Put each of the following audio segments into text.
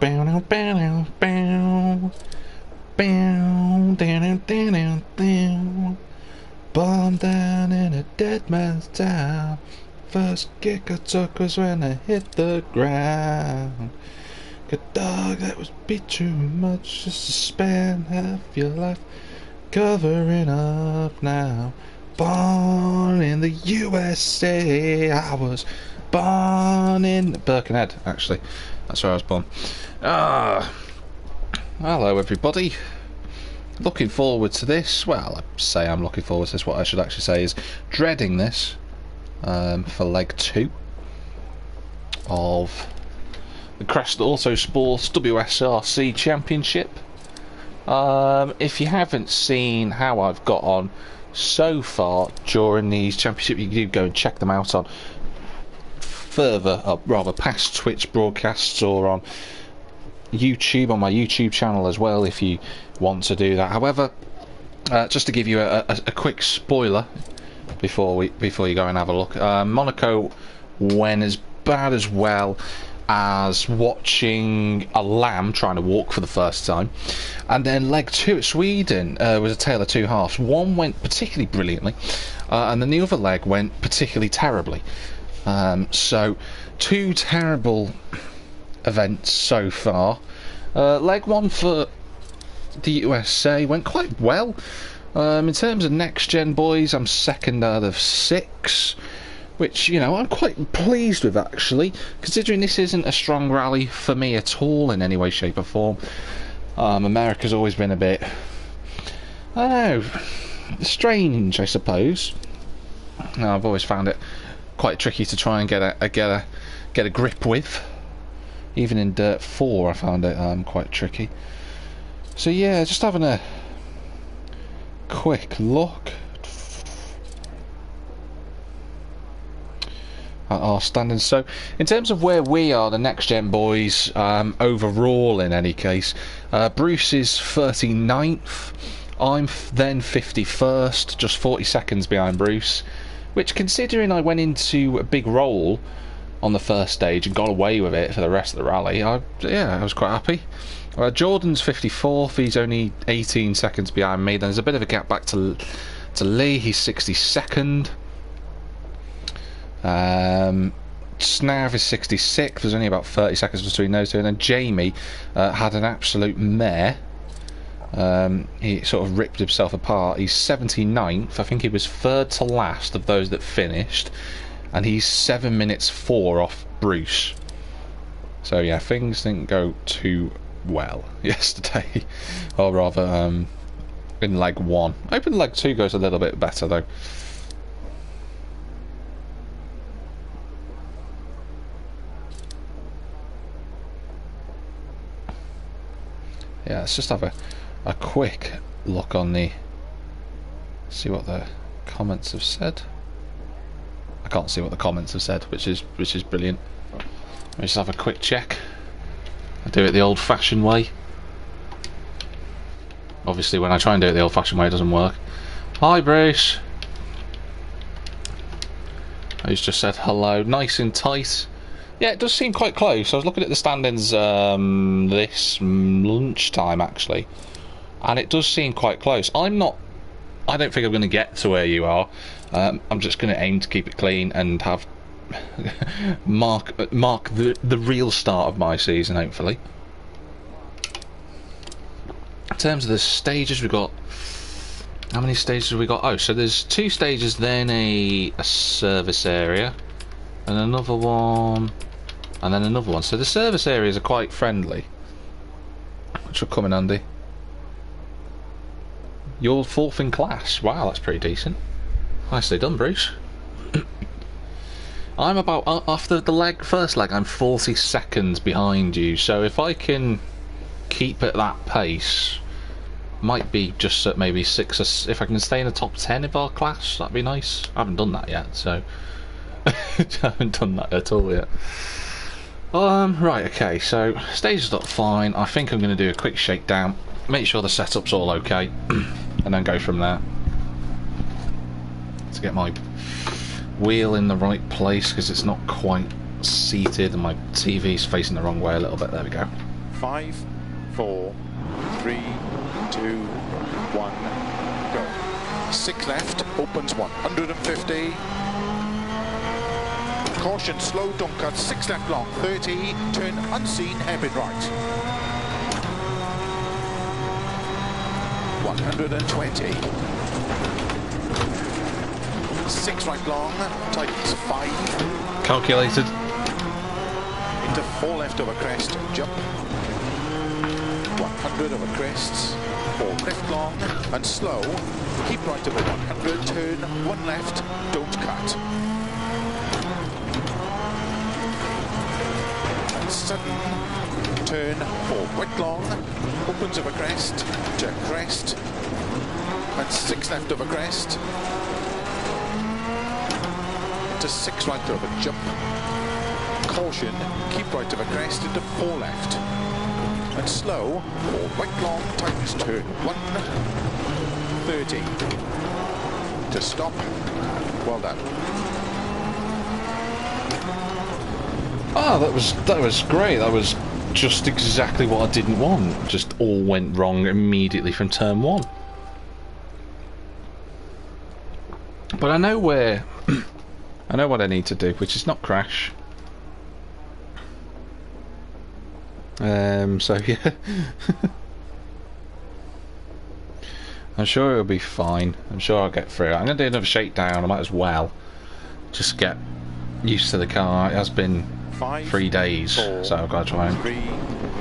bow, down, in a dead man's town. First kick I took was when I hit the ground. Good dog, that was be too much just to spend half your life covering up now. Born in the USA, I was born in Birkenhead, actually. That's where I was born. Ah, hello everybody. Looking forward to this. Well, I say I'm looking forward to this. What I should actually say is dreading this um, for leg two of the Crest Autosports WSRC Championship. Um, if you haven't seen how I've got on so far during these championship, you can go and check them out on further, uh, rather past Twitch broadcasts or on YouTube on my YouTube channel as well if you want to do that. However, uh, just to give you a, a, a, quick spoiler before we before you go and have a look, uh, Monaco went as bad as well as watching a lamb trying to walk for the first time. And then leg two at Sweden uh, was a tale of two halves. One went particularly brilliantly, uh, and then the other leg went particularly terribly. Um, so, two terrible events so far. Uh, leg one for the USA went quite well. Um, in terms of NXTGEN boys, I'm second out of six which you know I'm quite pleased with actually, considering this isn't a strong rally for me at all in any way, shape, or form. Um, America's always been a bit, I don't know, strange, I suppose. No, I've always found it quite tricky to try and get a, a get a get a grip with. Even in Dirt 4, I found it um, quite tricky. So yeah, just having a quick look. at our standards. So, in terms of where we are, the NXTGEN boys, um, overall, in any case, uh, Bruce is 39th. I'm then 51st, just 40 seconds behind Bruce. Which, considering I went into a big roll on the first stage and got away with it for the rest of the rally, I yeah, I was quite happy. Uh, Jordan's 54th. He's only 18 seconds behind me. Then there's a bit of a gap back to to Lee. He's 62nd. Um, Snav is 66th, There's only about 30 seconds between those two. And then Jamie uh, had an absolute mare. Um, he sort of ripped himself apart. He's 79th. I think he was third to last of those that finished. And he's 7 minutes 4 off Bruce. So yeah, things didn't go too well yesterday. or rather, um, in leg 1. Open leg 2 goes a little bit better though. yeah, let's just have a, a quick look on the see what the comments have said. I can't see what the comments have said, which is which is brilliant. Let me just have a quick check. I do it the old-fashioned way. Obviously, when I try and do it the old-fashioned way, it doesn't work. Hi, Bruce. He's just said hello. Nice and tight. Yeah, it does seem quite close. I was looking at the standings um, this lunchtime actually, and it does seem quite close. I'm not. I don't think I'm going to get to where you are. Um, I'm just going to aim to keep it clean and have mark mark the the real start of my season. Hopefully. In terms of the stages, we've got how many stages have we got? Oh, so there's two stages, then a, a service area, and another one and then another one. So the service areas are quite friendly, which will come in handy. You're fourth in class. Wow, that's pretty decent. Nicely done, Bruce. I'm about after the leg first leg. I'm 40 seconds behind you. So if I can keep at that pace, might be just at maybe six. Or, if I can stay in the top 10 of our class, that'd be nice. I haven't done that yet, so I haven't done that at all yet. Um, right, okay, so stages look fine. I think I'm going to do a quick shakedown, make sure the setup's all okay, and then go from there. To get my wheel in the right place, because it's not quite seated and my TV's facing the wrong way a little bit. There we go. Five, four, three, two, one, go. Six left, opens 150. Caution, slow, don't cut, six left long, 30, turn unseen, hairpin right. 120. Six right long, tightens five, Calculated. into four left over crest, jump. 100 over crests, four left long and slow. Keep right over 100, turn one left, don't cut. Sudden turn for long, opens over crest, to crest, and six left over crest. Into six right over jump. Caution, keep right of over crest into four left and slow, for long, tightens turn, 130. To stop, well done. Ah, that was that was great. That was just exactly what I didn't want. Just all went wrong immediately from turn one. But I know where I know what I need to do, which is not crash. Um, so yeah. I'm sure it'll be fine. I'm sure I'll get through. I'm gonna do another shakedown. I might as well just get used to the car. It has been Five, three days, four, so I've got to try and three,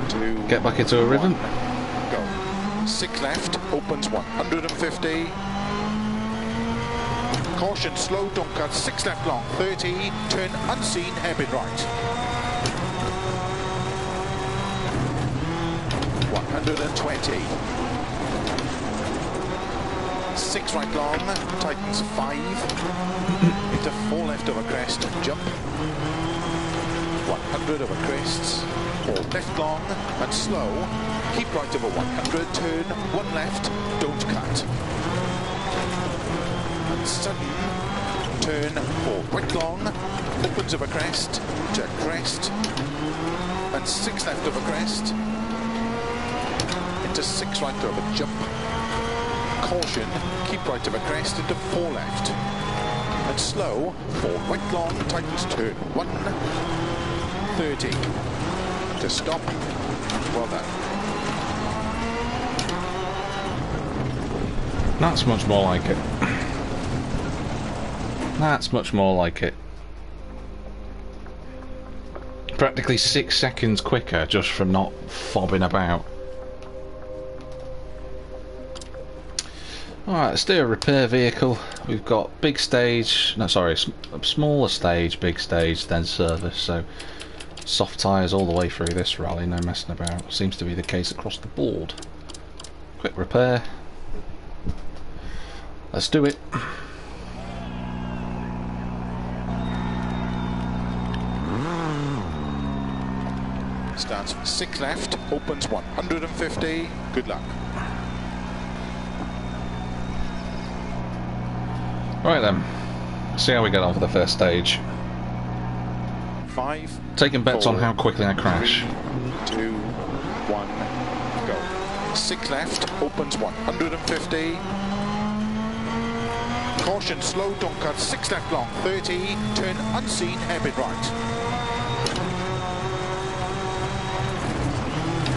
two, get back into a rhythm. go. Six left, opens 150. Caution, slow, don't cut, six left long, 30, turn unseen, hairpin right. 120. Six right long, tightens five. Into four left over crest, jump. 100 over crests. Four left long and slow. Keep right over 100, turn one left, don't cut. And sudden, turn four right long, opens over a crest, to crest. And six left over a crest into six right over a jump. Caution, keep right over a crest into four left. And slow, four right long, tightens turn one, 30. To stop, well. That's much more like it. That's much more like it. Practically six seconds quicker just from not fobbing about. Alright, let's do a repair vehicle. We've got big stage, no sorry, sm smaller stage, big stage, then service, so soft tyres all the way through this rally, no messing about. Seems to be the case across the board. Quick repair. Let's do it. Starts six left, opens 150. Good luck. Right then, see how we get on for the first stage. Five, Taking bets on how quickly I crash. two, one, go. Six left, opens 150. Caution, slow, don't cut, six left long, 30, turn unseen, hairpin right.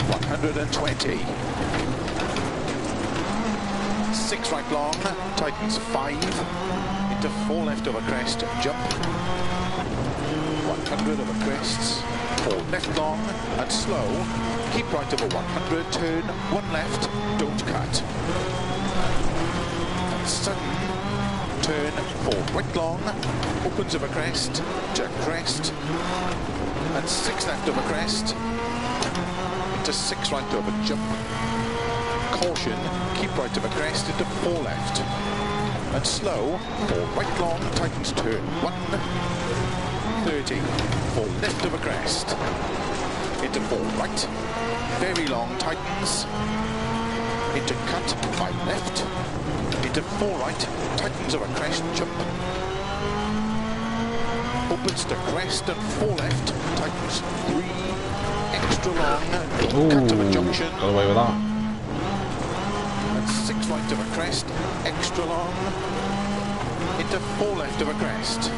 120. Six right long, tightens five, into four left over crest, jump. 100 over crests, four left long and slow, keep right over 100, turn one left, don't cut. Sudden, turn four right long, opens over crest, to crest, and six left over crest, into six right over jump. Caution, keep right over crest into four left. And slow, four right long, tightens turn one, 30, four. Left of a crest, into four. Right, very long tightens, into cut, five left, into four right, tightens of a crest, jump, opens to crest and four left, tightens three, extra long, Ooh, cut of a junction, got away with that. and six right of a crest, extra long, into four left of a crest.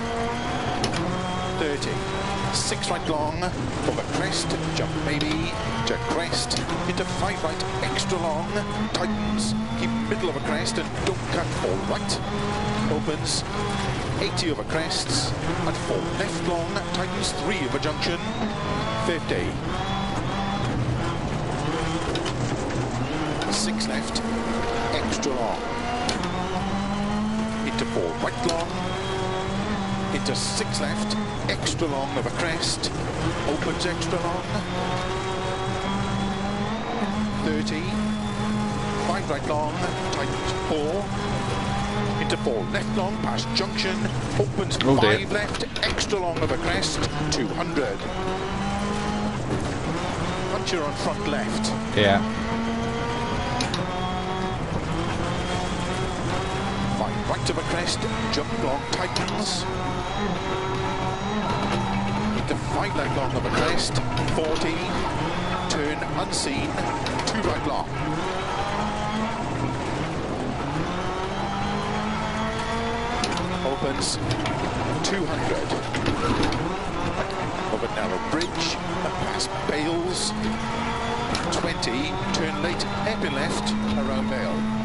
30. Six right long, over crest, jump maybe, to crest, into five right, extra long, tightens, keep middle of a crest and don't cut all right, opens, 80 over crests, and four left long, tightens three over junction, 50. Six left, extra long, into four right long, into six left, extra long of a crest, opens extra long, 30, five right long, tightens four, into four. Left long, past junction, opens Oh dear. five left, extra long of a crest, 200. Puncher on front left, Yeah. five right of a crest, jump long, tightens. Into five left long of a crest, 40, turn unseen, two right long. Opens 200. Over narrow bridge past Bales. 20, turn late, hairpin left, around Bale.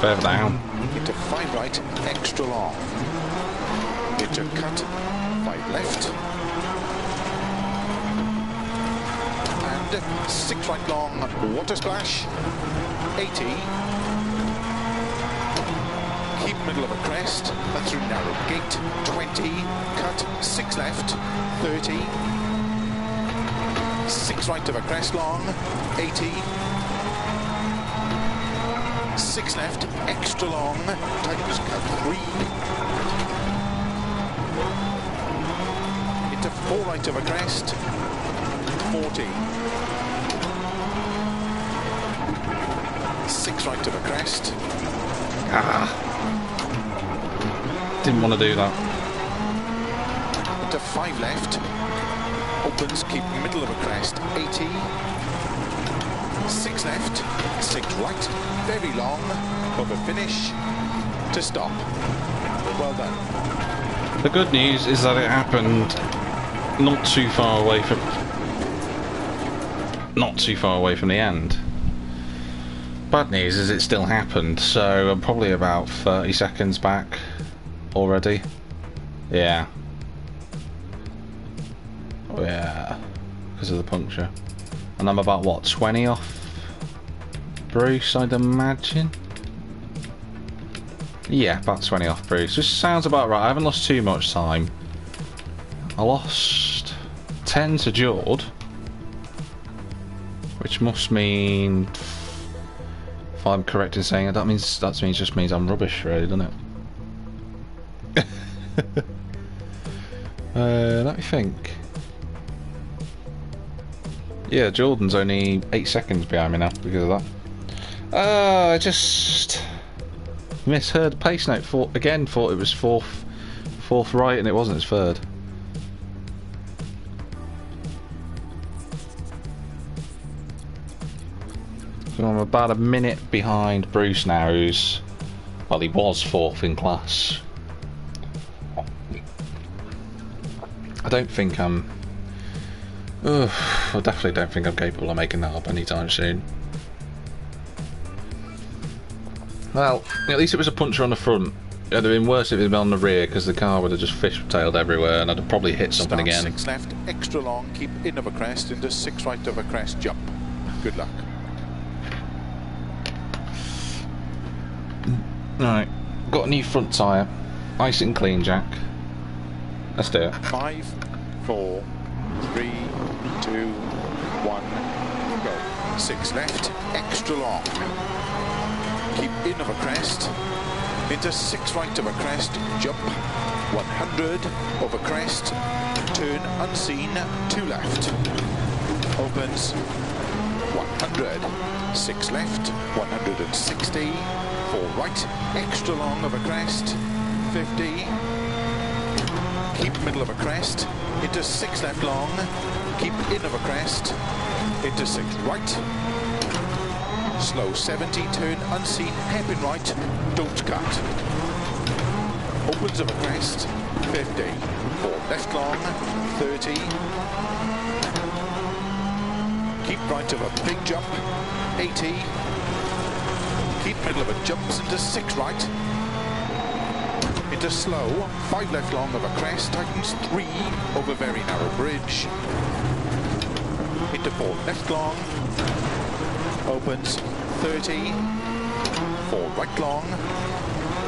Further down. into five right, extra long. Into cut, five left. And six right long, water splash, 80. Keep middle of a crest, and through narrow gate, 20. Cut, six left, 30. Six right of a crest long, 80 six left, extra long, tightens cut three. Into four right of a crest, 40. Six right of a crest, Ah. Didn't want to do that. into five left, opens, keep middle of a crest, 80. Six left, six right, very long, over finish, to stop. Well done. The good news is that it happened not too far away from not too far away from the end. Bad news is it still happened, so I'm probably about 30 seconds back already. Yeah. Oh, yeah. Because of the puncture. And I'm about what, 20 off Bruce, I'd imagine? Yeah, about 20 off Bruce. Which sounds about right. I haven't lost too much time. I lost 10 to Jord. Which must mean... If I'm correct in saying it, that means that means just means I'm rubbish, really, doesn't it? uh, let me think. Yeah, Jordan's only 8 seconds behind me now because of that. Uh, I just misheard pace note. Thought again. Thought it was fourth, fourth right, and it wasn't. It's third. So I'm about a minute behind Bruce now, who's well, he was fourth in class. I don't think I'm. Ugh, I definitely don't think I'm capable of making that up anytime soon. Well, at least it was a puncher on the front. It'd have been worse if it had been on the rear because the car would have just fishtailed everywhere and I'd have probably hit something Start again. Six left, extra long, keep in of a crest, into six right of a crest, jump. Good luck. Alright, got a new front tyre. Ice and clean, Jack. Let's do it. Five, four, three, two, one, go. Six left, extra long. Keep in of a crest, into six right of a crest, jump. 100 of a crest, turn unseen, two left. Opens 100, six left, 160, four right, extra long of a crest, 50, keep middle of a crest, into 6 left long, keep in of a crest, into 6 right, slow 70, turn unseen, hairpin right, don't cut. Opens of a crest, 50, 4 left long, 30, keep right of a big jump, 80, keep middle of a jumps into 6 right, into slow, 5 left long of a crest, tightens 3 over very narrow bridge, into 4 left long, opens 30, 4 right long,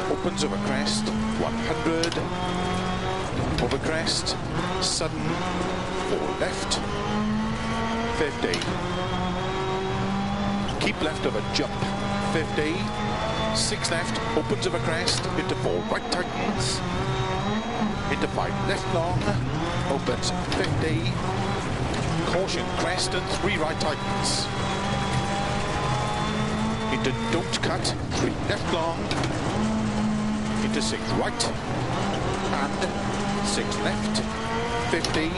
opens over crest, 100, over crest, sudden, 4 left, 50, keep left of a jump, 50, 6 left, opens over crest, into 4 right tightens, into 5 left long, opens 50, caution crest and 3 right tightens, into don't cut, 3 left long, into 6 right, and 6 left, 50,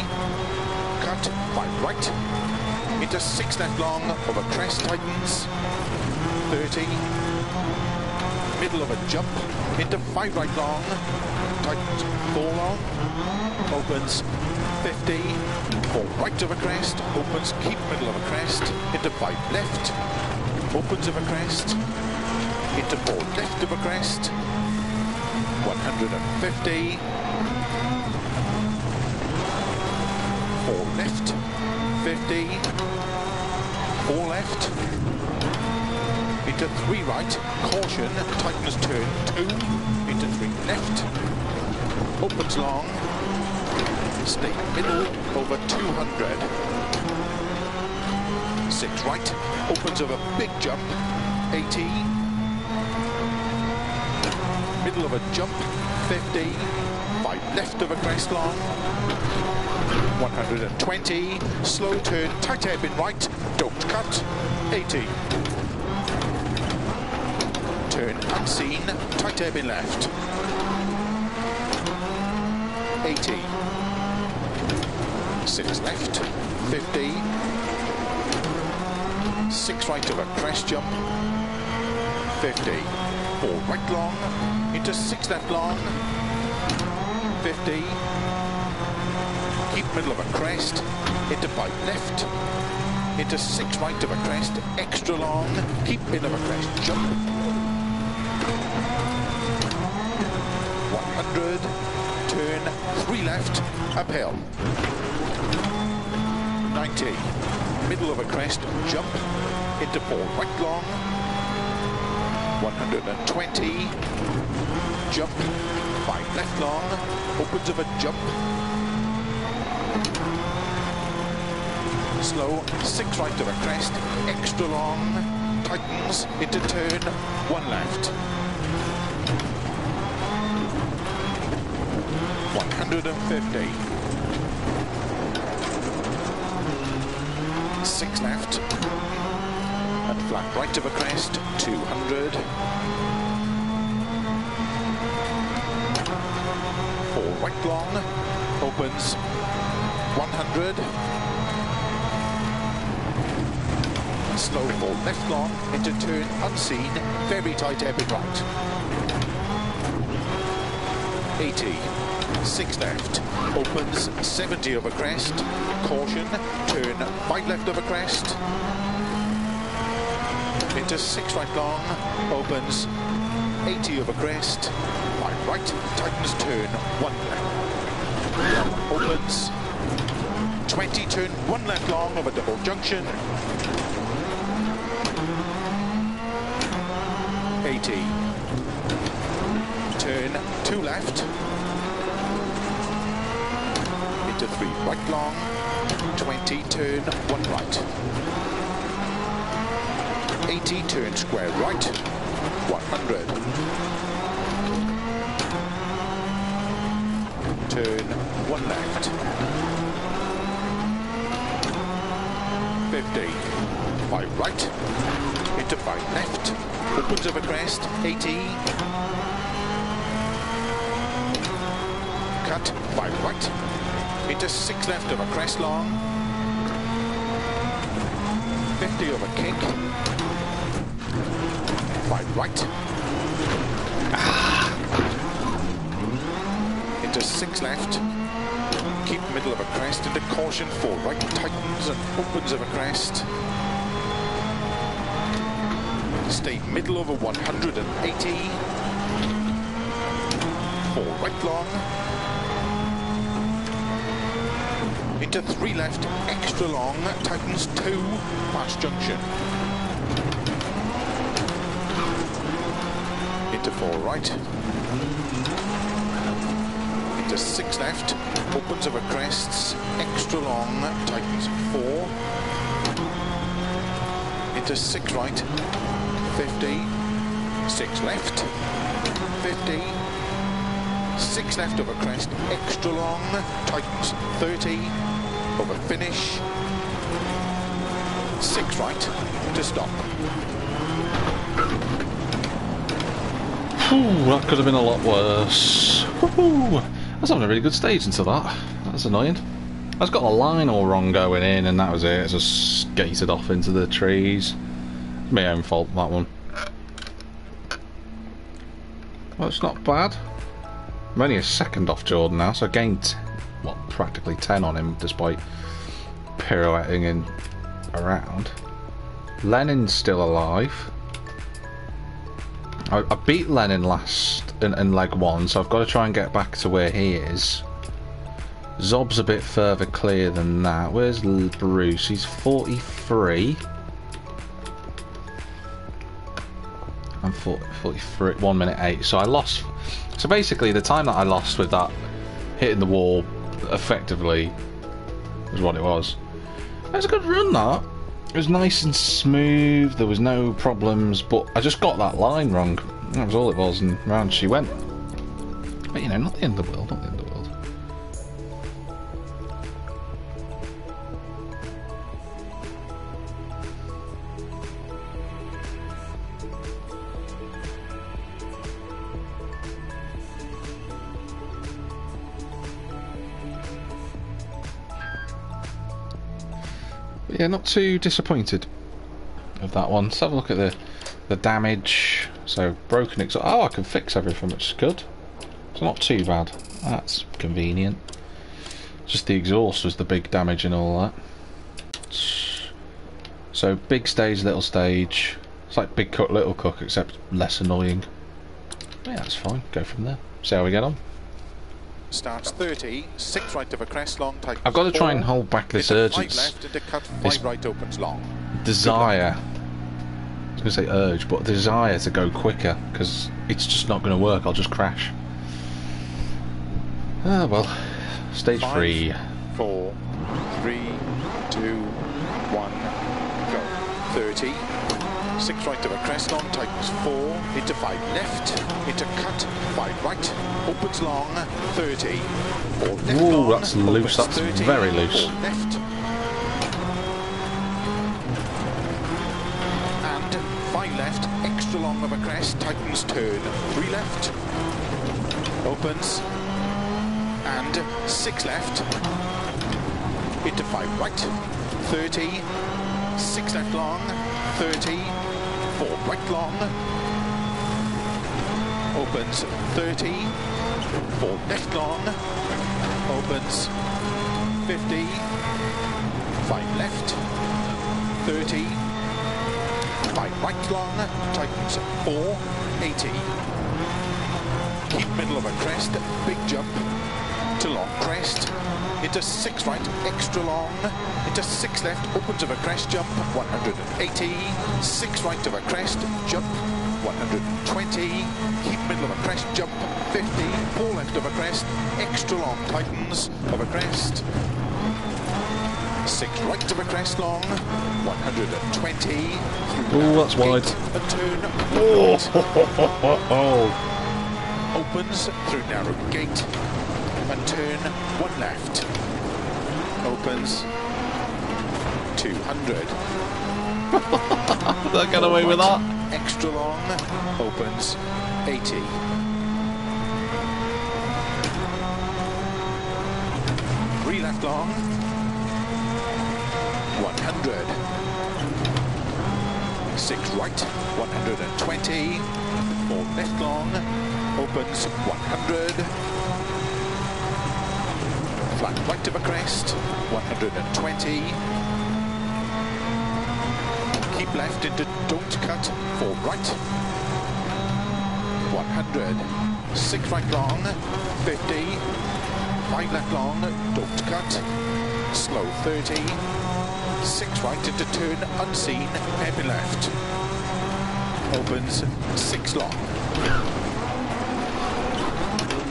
cut, 5 right, into 6 left long, over crest tightens, 30, middle of a jump, into 5 right long, tightens 4 long, opens. 50, 4 right of a crest, opens. Keep middle of a crest, into 5 left, opens of a crest, into 4 left of a crest, 150, 4 left, 50, 4 left, into 3 right, caution, tightness turn 2, into 3 left, opens long, stay middle over 200, 6 right, opens of a big jump, 18. middle of a jump, 50, 5 left of a crest long, 120, slow turn, tight hairpin right, don't cut, 80. Turn unseen, tight hairpin left, 80. 6 left, 50, 6 right of a crest jump, 50, 4 right long, into 6 left long, 50, keep middle of a crest, into 5 left, into 6 right of a crest, extra long, keep in of a crest, jump, 100, turn. 3 left, uphill, 90, middle of a crest, jump, into 4 right long, 120, jump, 5 left long, opens of a jump, slow, 6 right of a crest, extra long, tightens, into turn, 1 left. 150. 6 left, flat right of a crest, 200. 4 right long, opens, 100. Slow 4 left long, into turn unseen, very tight hairpin right. 80. 6 left, opens 70 over crest, caution, turn 5 left over crest, into 6 right long, opens 80 over crest, 5 right, tightens turn 1 left, opens 20 turn 1 left long over double junction, 80, turn 2 left, into 3 right long, 20 turn 1 right, 80 turn square right, 100, turn 1 left, 50, 5 right, into 5 left, opens over crest, 80, cut, 5 right, into 6 left over crest long, 50 over kink, 5 right, ah. into 6 left, keep middle of a crest, into caution, 4 right, tightens and opens of a crest, stay middle over 180, 4 right long, into 3 left, extra long, tightens 2, past junction. 4 right, into 6 left, opens over crests, extra long, tightens 4, into 6 right, 50, 6 left, 50, 6 left over crest, extra long, tightens 30, over finish, 6 right. To stop. Ooh, that could have been a lot worse. Woohoo! I was having a really good stage into that. That's annoying. I just got the line all wrong going in, and that was it. It just skated off into the trees. My own fault, that one. Well, it's not bad. I'm only a second off Jordan now, so I gained, what, practically 10 on him, despite pirouetting in around. Lennon's still alive. I, I beat Lennon last in, in leg one, so I've got to try and get back to where he is. Zob's a bit further clear than that. Where's Bruce? He's 43. I'm 40, 43, 1 minute 8. So I lost. So basically, the time that I lost with that hitting the wall effectively was what it was. Was a good run, that. It was nice and smooth, there was no problems, but I just got that line wrong. That was all it was, and round she went. But you know, not the end of the world, not the end yeah, not too disappointed of that one. Let's have a look at the the damage. So broken exhaust. Oh, I can fix everything, which is good. It's not too bad. That's convenient. Just the exhaust was the big damage and all that. So big stage, little stage. It's like big cook, little cook, except less annoying. Yeah, that's fine. Go from there. See how we get on. Starts 30, 6 right of a crest long, I've got to try and hold back this into 5 urgency. left, cut, 5 This- right opens long. desire. I was going to say urge, but desire to go quicker because it's just not going to work. I'll just crash. Ah well, stage Five. three. four, three, two, one, go. 30. Six right of a crest long, tightens four, into five left, into cut, five right, opens long, 30. Four left Ooh, long, that's loose, opens that's very loose. Left. And five left, extra long of a crest, tightens turn, three left, opens, and six left, into five right, 30, six left long, 30, four right long, opens 30, four left long, opens 50, five left, 30, five right long, tightens four, 80, keep middle of a crest, big jump, to long crest, into six right, extra long, into six left, opens of a crest jump, 180, six right of a crest, jump, 120, keep middle of a crest jump, 50, four left of a crest, extra long. Tightens of a crest, six right of a crest long, 120, Oh, that's wide. and turn Oh, oh, opens through narrow gate turn one left. Opens 200. Did I get away with that? Extra long. Opens 80. Three left long. 100. Six right, 120. Four left long, opens 100. Flat right of a crest, 120. Keep left into don't cut, four right. 100. Six right long, 50. Five left long, don't cut. Slow 30. Six right into turn unseen, happy left. Opens six long.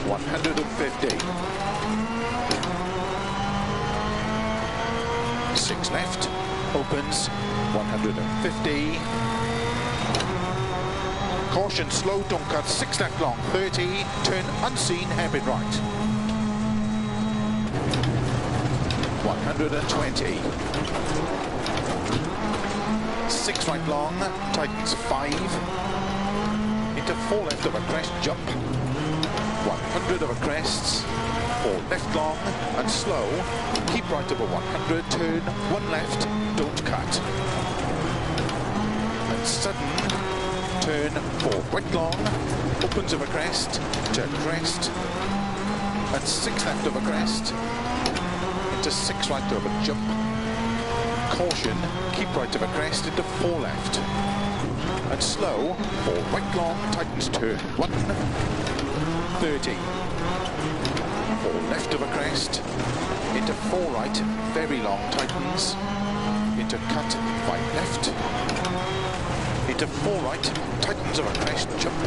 150. Six left, opens 150. Caution, slow, don't cut, six left long, 30, turn unseen, hairpin right. 120. Six right long, tightens five. Into four left of a crest, jump. 100 of a crests. Four. Left long and slow. Keep right over 100, turn one left, don't cut. And sudden, turn four. Right long, opens a crest, to crest, and six left a crest, into six right over jump. Caution, keep right of a crest into four left. And slow, four. Right long, tightens turn. One, 30. Four left of a crest, into four right, very long, tightens, into cut, five left, into four right, tightens of a crest, jump.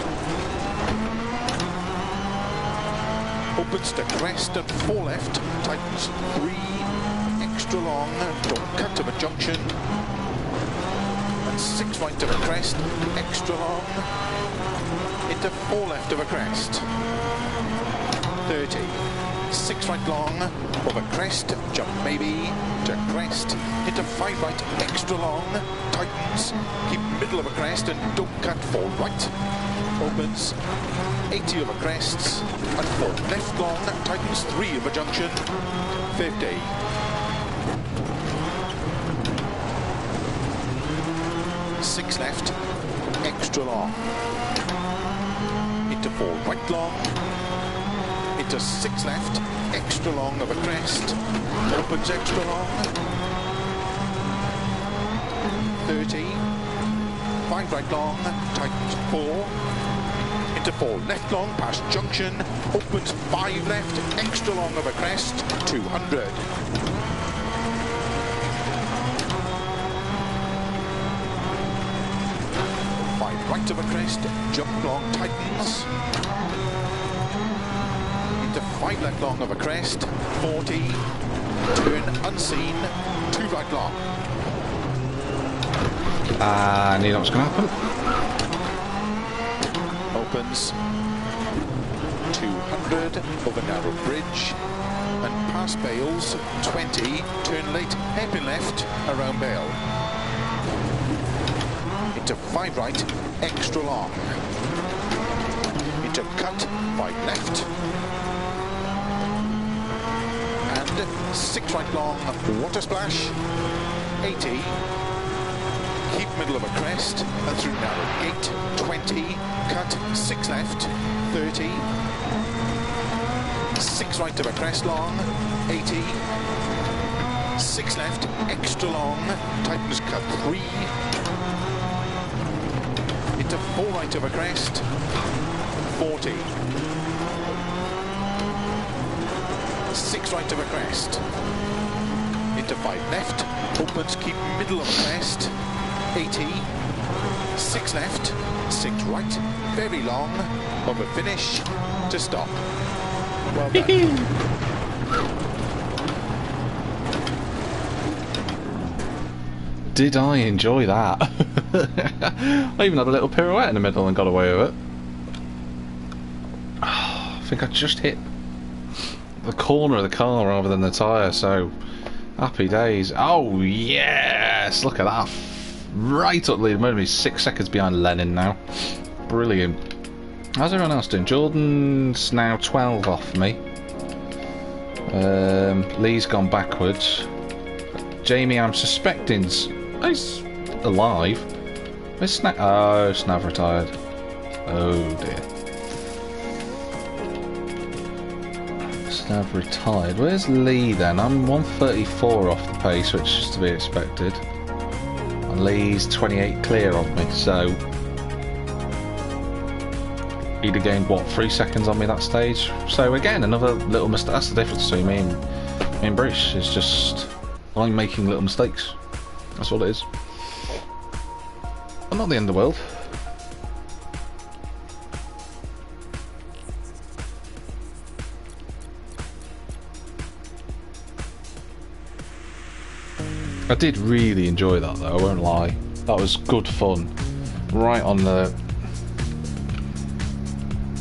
Opens to crest and four left, tightens three, extra long, don't cut of a junction. And six right of a crest, extra long, into four left of a crest. 30. Six right long, over crest, jump maybe, to crest, into five right, extra long, tightens, keep middle of a crest and don't cut four right. Opens, 80 over crests, and four left long, tightens three of a junction, 50. Six left, extra long. Hit Into four right long, into six left, extra long of a crest, opens extra long, 30, five right long, tightens four, into four. Left long, past junction, opens five left, extra long of a crest, 200. Five right of a crest, jump long, tightens, five left long of a crest, 40, turn unseen, two right long. Ah, I knew that was going to happen. Opens 200 over narrow bridge and past Bales, 20, turn late, hairpin left, around Bale. Into five right, extra long. Into cut, five left, and six right long, water splash, 80, keep middle of a crest, and through narrow gate, 20, cut, six left, 30, six right of a crest long, 80, six left, extra long, tightens cut three, into four right of a crest, 40, six right of a crest, into five left, opens, keep middle of a crest, 80, six left, six right, very long, of a finish, to stop. Well done. Did I enjoy that? I even had a little pirouette in the middle and got away with it. I think I just hit the corner of the car rather than the tyre, so happy days. Oh, yes! Look at that. Right up lead. Maybe six seconds behind Lennon now. Brilliant. How's everyone else doing? Jordan's now 12 off me. Um, Lee's gone backwards. Jamie, I'm suspecting he's alive. Where's Snav? Oh, Snav retired. Oh dear. Snav retired. Where's Lee then? I'm 134 off the pace, which is to be expected. And Lee's 28 clear of me, so he'd have gained what three seconds on me that stage. So again, another little mistake. That's the difference between me and, me and Bruce. It's just I'm making little mistakes. That's all it is. I'm not the end of the world. I did really enjoy that though, I won't lie. That was good fun. Right on the...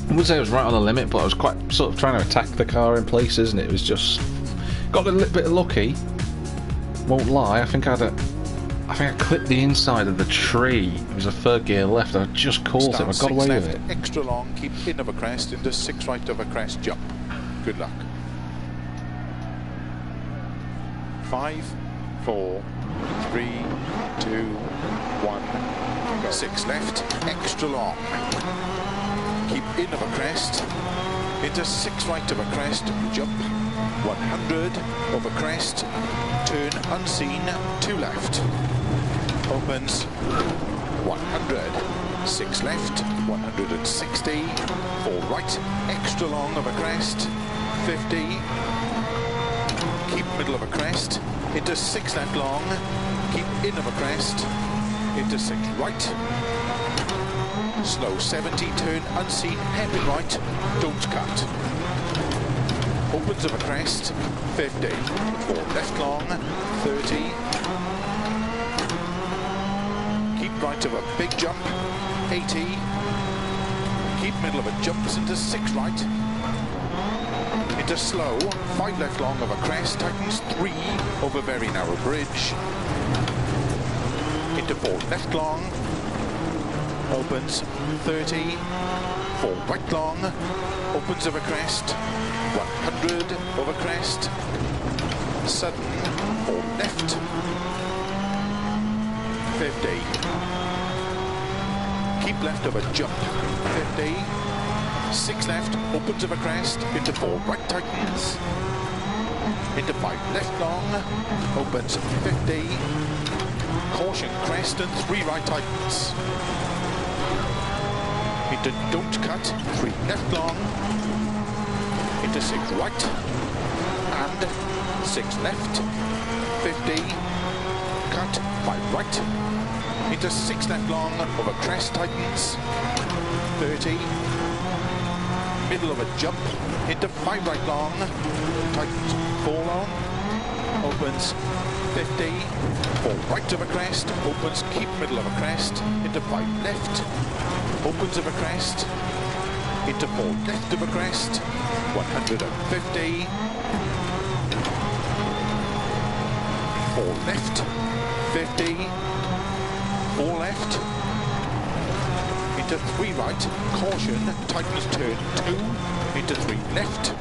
I would say it was right on the limit, but I was quite sort of trying to attack the car in places and it was just... Got a little bit lucky. Won't lie, I think I had a... I think I clipped the inside of the tree. It was a third gear left. I just caught Start it. I got away left, with it. Extra long, keep in of a crest into six right of a crest jump. Good luck. Five, four, three, two, one. Six left, extra long. Keep in of a crest into six right of a crest jump. 100 over crest, turn unseen, two left. Opens 100. Six left, 160. Four right, extra long of a crest, 50. Keep middle of a crest, into six left long. Keep in of a crest, into six right. Slow 70, turn unseen, hairpin right, don't cut. Opens of a crest, 50. Four left long, 30. Keep right of a big jump, 80. Keep middle of a jumps into six right. Into slow, five left long of a crest, tightens three over very narrow bridge. Into four left long, opens 30. Four right long, opens a crest, 100 over crest, sudden, four left, 50. Keep left of a jump, 50. Six left, opens of a crest, into four right tightens, into five left long, opens 50. Caution crest and three right tightens. Into don't cut, three left long, into six right, and six left, 50, cut, five right, into six left long, over crest tightens, 30, middle of a jump, into five right long, tightens, four long, opens 50, four right of a crest, opens, keep middle of a crest, into five left, opens of a crest, into four left of a crest, 150, four left, 50, four left, into three right, caution, tightens turn two, into three left,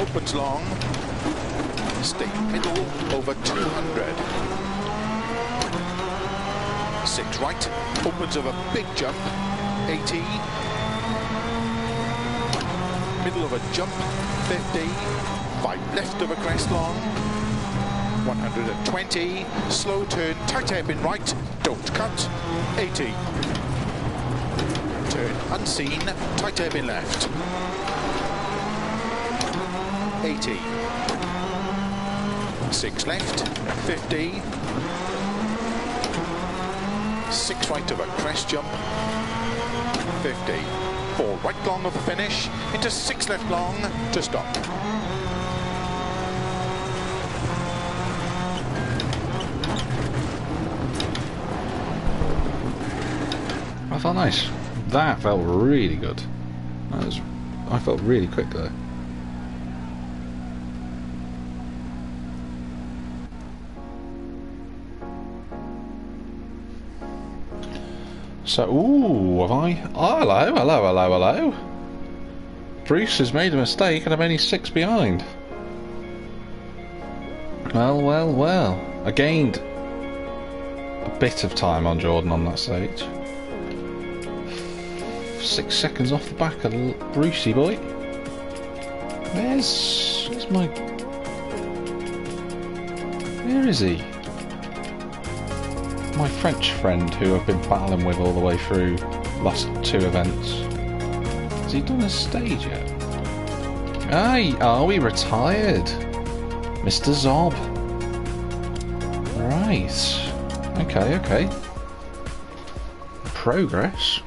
opens long, stay middle over 200. Six right, opens of a big jump, 80. Middle of a jump, 50. Five left of a crest long, 120. Slow turn, tight hairpin right, don't cut, 80. Turn unseen, tight hairpin left, 80. Six left, 50. Six right of a crest jump, 50. Four right long of a finish, into six left long to stop. I felt nice. That felt really good. That was, I felt really quick there. So, ooh, have I? Oh, hello, hello, hello, hello. Bruce has made a mistake and I'm only six behind. Well, well, well. I gained a bit of time on Jordan on that stage. Six seconds off the back of Brucey boy. Where's where's my Where is he? My French friend who I've been battling with all the way through last two events. Has he done a stage yet? Aye, are we retired? Mr. Zob. Right. Okay, okay. Progress.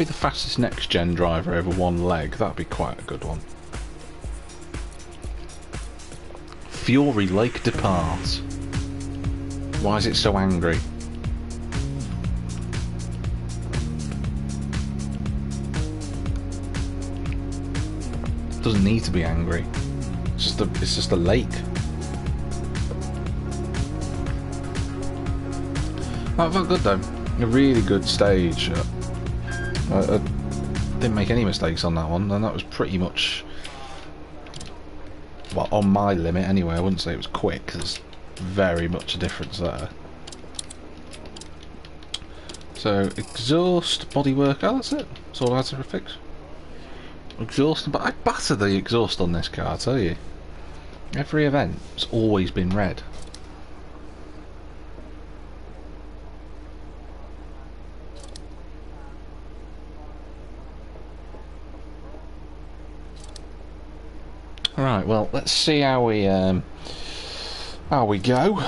Be the fastest NXTGEN driver over one leg, that'd be quite a good one. Fury Lake departs. Why is it so angry? It doesn't need to be angry. It's just a, it's just a lake. That felt good though. A really good stage. I, I didn't make any mistakes on that one, and that was pretty much well on my limit anyway. I wouldn't say it was quick because very much a difference there. So exhaust, bodywork, oh that's it. That's all I had to fix. Exhaust, but I batter the exhaust on this car, I tell you. Every event's always been red. Right, well, let's see how we um, how we go. I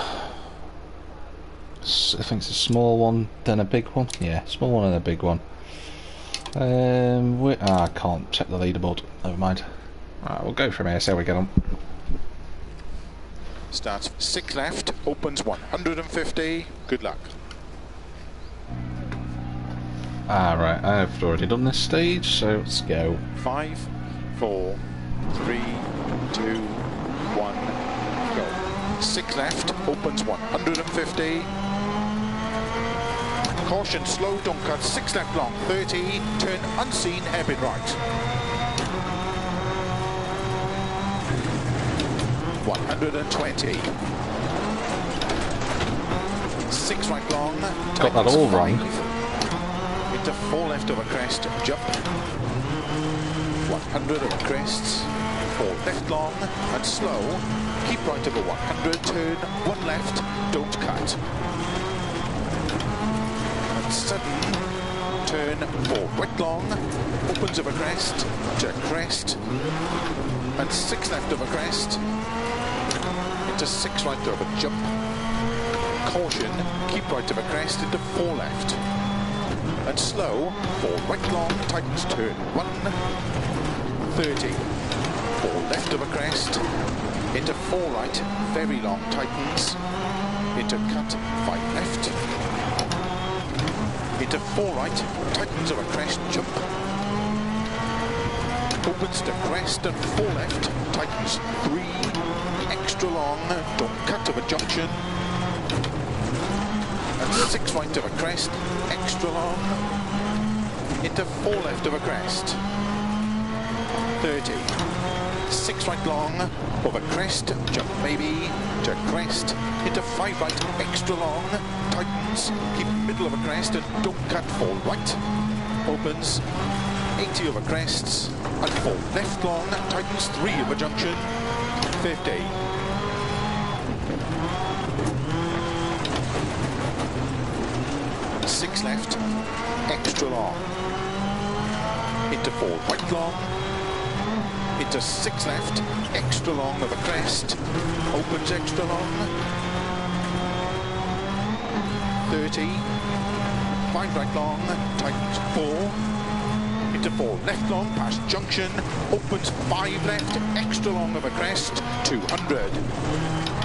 think it's a small one, then a big one. Yeah, small one and a big one. Um, we, ah, I can't check the leaderboard. Never mind. Right, we'll go from here. See how we get on. Starts six left, opens 150. Good luck. Ah, right. I've already done this stage, so let's go. Five, four, three, two, one, go. Six left, opens 150. Caution, slow, don't cut, six left long, 30, turn unseen, hairpin right. 120. Six right long. Got that all right. Into four left of a crest, jump. 100 over crests. Four left long and slow. Keep right over 100, turn one left, don't cut. And sudden, turn four. Right long, opens over crest, to crest, and six left over crest, into six right over jump. Caution, keep right over crest. Into four left. And slow, four right long, tightens turn one, 30 four left of a crest, into four right, very long tightens, into cut, five left, into four right, tightens of a crest, jump, opens to crest and four left, tightens three, extra long, don't cut of a junction, six right of a crest, extra long, into four left of a crest, 30 six right long, over crest, jump maybe, to crest, into five right, extra long, tightens, keep middle of a crest and don't cut, fall right, opens, 80 over crests, and fall left long, tightens three of a junction, 50. Six left, extra long, into four right long, into six left, extra long of a crest, opens extra long, 30, five right long, tightens four, into four left long, past junction, opens five left, extra long of a crest, 200.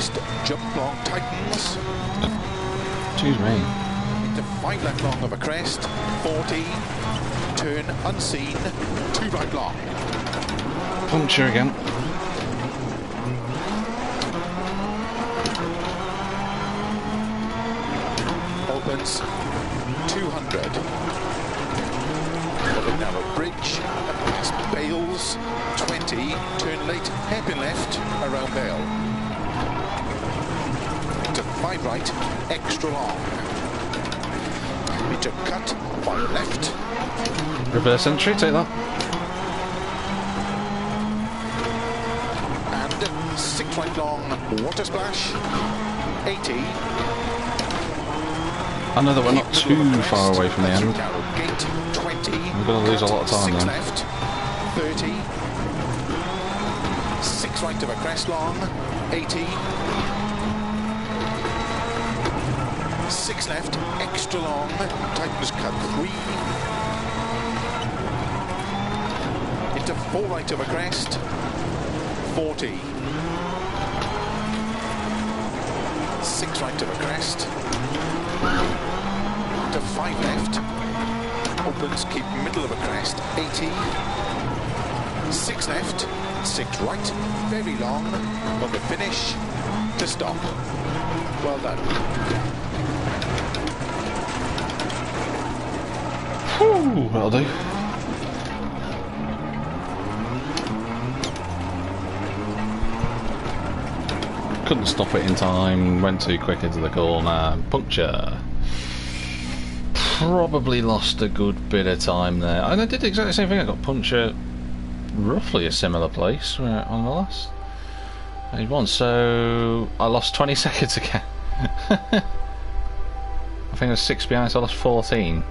Right of a jump long, tightens. Excuse me to five left long of a crest, 40, turn unseen, two right long. Puncture again. Right, extra long. Into cut, one left, Reverse entry, take that. and 6 right long, water splash, 80. I know that we're not too far away from the end. Narrow gate, 20. We're going to lose a lot of time Six then. left, 30. Six right of a crest long, 80. Six left, extra long, tightens cut three. Into four right of a crest, 40. Six right of a crest. To five left, opens, keep middle of a crest, 80. Six left, six right, very long, on the finish, to stop. Well done. That'll do. Couldn't stop it in time, went too quick into the corner, puncture. Probably lost a good bit of time there. And I did exactly the same thing, I got puncture roughly a similar place on the last page one, so I lost 20 seconds again. I think I was 6 behind, so I lost 14.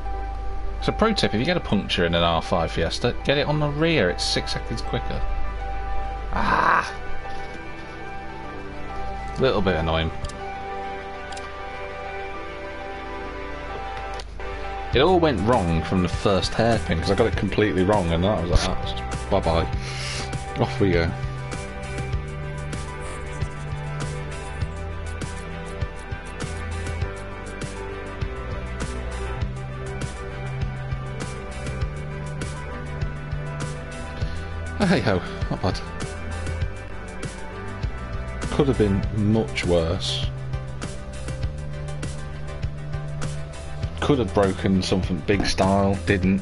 So pro tip, if you get a puncture in an R5 Fiesta, get it on the rear, it's six seconds quicker. Ah! Little bit annoying. It all went wrong from the first hairpin, because I got it completely wrong, and that was like, bye bye. Off we go. Hey ho, not bad. Could have been much worse. Could have broken something big style, didn't.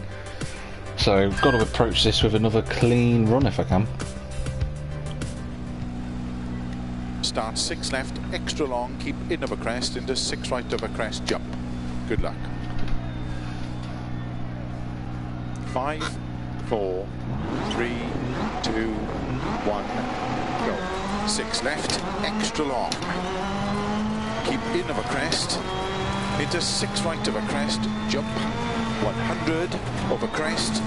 So, got to approach this with another clean run if I can. Start six left, extra long, keep in of a crest, into six right of a crest, jump. Good luck. Five, four, three, two, one, go. Six left, extra long. Keep in of a crest, into six right of a crest, jump. 100 of a crest,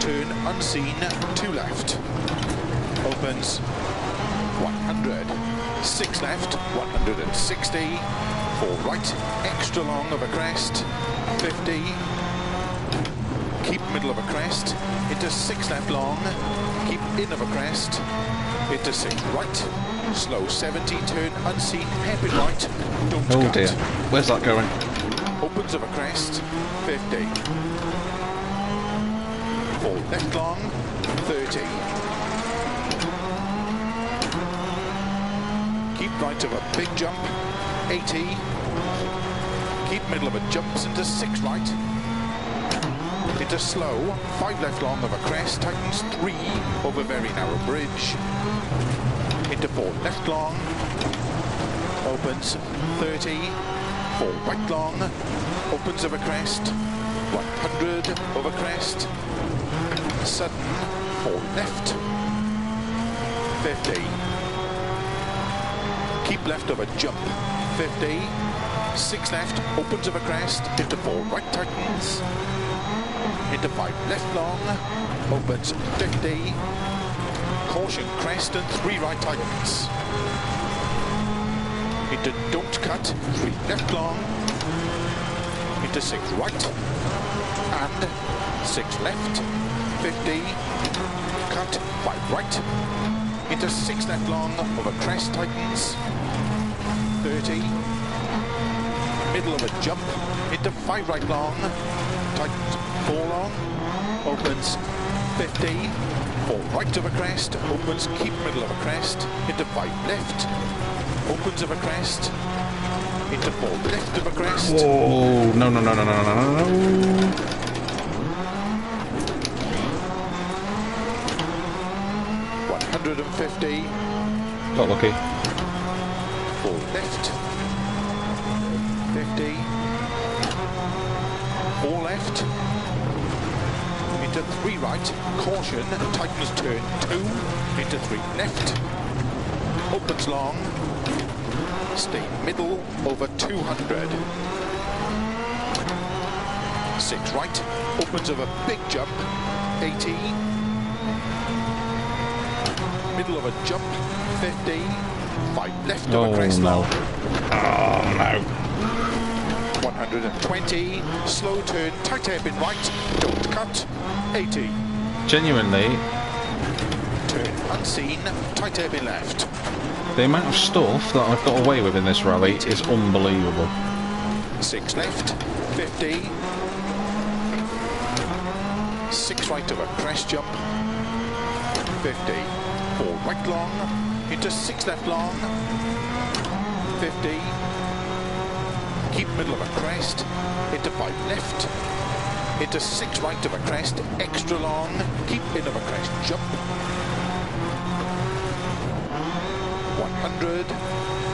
turn unseen, two left. Opens 100. Six left, 160. Four right, extra long of a crest, 50. Keep middle of a crest, into six left long. Keep in of a crest, into six right. Slow 70, turn unseen, hairpin right. Don't Oh cut. dear. Where's that going? Opens of a crest, 50. Four left long, 30. Keep right of a big jump, 80. Keep middle of a jumps into six right. Into slow, five left long of a crest, tightens three over very narrow bridge. Into four left long, opens 30. Four right long, opens a crest, 100 of a crest, sudden, four left, 50. Keep left of a jump, 50. Six left, opens of a crest, into four right tightens, into five left long, opens 50. Caution crest and three right tightens into don't cut, three left long, into six right, and six left, 50, cut, five right, into six left long a crest tightens, 30, middle of a jump, into five right long, tight four long. Opens 15 Four right of a crest. Opens keep middle of a crest. Into five left. Opens of a crest. Into four left of a crest. Whoa! No! No! No! No! No! No! No! One hundred and fifty. Got lucky. Four left. Fifty. Into three right. Caution. Tightens turn two. Into three left. Opens long. Stay middle over 200. Six right. Opens of a big jump. 80 middle of a jump, 50, five left of Oh, a crest no. long, Oh, no. 120, slow turn, tight hairpin right, don't cut, 80, Genuinely, turn unseen, tight hairpin left, the amount of stuff that I've got away with in this rally is unbelievable. 6 left, 50, 6 right of a crest jump, 50, 4 right long, into 6 left long, 50, keep middle of a crest, into 5 left, into 6 right of a crest, extra long, keep in of a crest jump, 100,